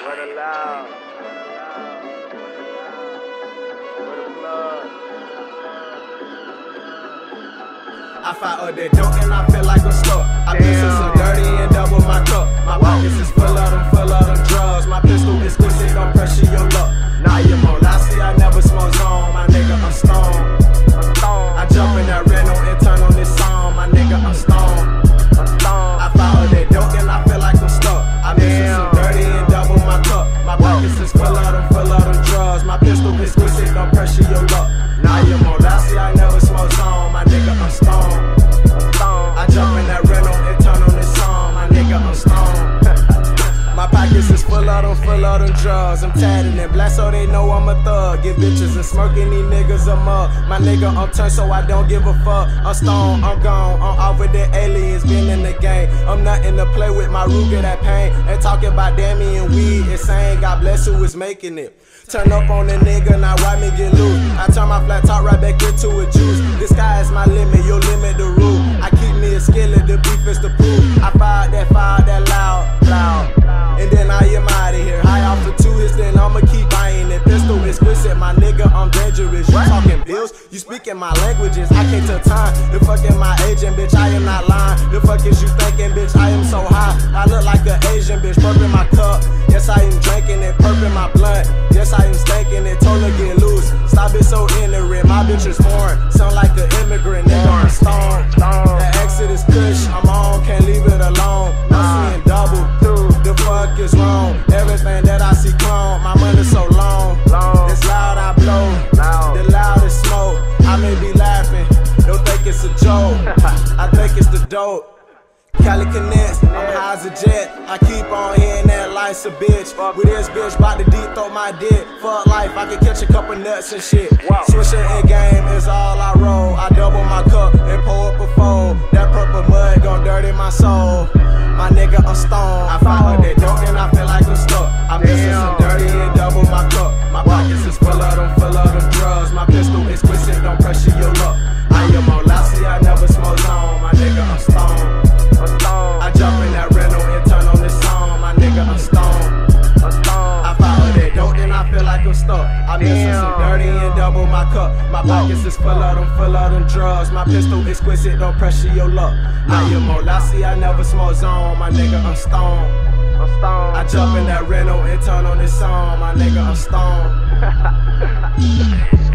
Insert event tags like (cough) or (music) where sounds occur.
What a a. I up that dope and I feel like I'm full of them, full of them drugs. I'm tatted and black so they know I'm a thug. Get bitches and smirking these niggas a mug. My nigga, I'm turned so I don't give a fuck. I'm I'm gone, I'm off with the aliens, been in the game. I'm nothing to play with, my Ruger that pain. Ain't talking about Dammy and weed, it's saying God bless who is making it. Turn up on the nigga, now why me get loose? I turn my flat top right back into a juice. The sky is my limit, I'm dangerous. You talking bills, you speaking my languages. I can't tell time. The fucking my agent, bitch, I am not lying. The fuck is you thinking, bitch? I am so high. I look like an Asian bitch, purp my cup. Yes, I am drinking it, purp my blunt. Yes, I am stinking it, told her get loose. Stop it so ignorant, my bitch is foreign. It's a joke. I think it's the dope. Cali connects, I'm high as a jet. I keep on hearing that life's a bitch. With this bitch, bout to deep throat my dick. Fuck life, I can catch a couple nuts and shit. Swisher and game is all I roll. I double my cup and pour up a fold. That purple mud gon' dirty my soul. My nigga, I'm stone. I follow that dope and I feel like I'm stuck. I'm missing some dirty and double my cup. My pockets is full of them, full of them drugs. My pistol is exquisite, don't pressure your luck. I like I'm. Missing some dirty and double my cup. My pockets is full of them, full of them drugs. My pistol exquisite, don't pressure your luck. I am on Lassie, I never smoke zone. My nigga, I'm stone. I'm stoned. I jump in that rental and turn on this song. My nigga, I'm stone. (laughs)